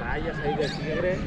Rayas ahí de tigre.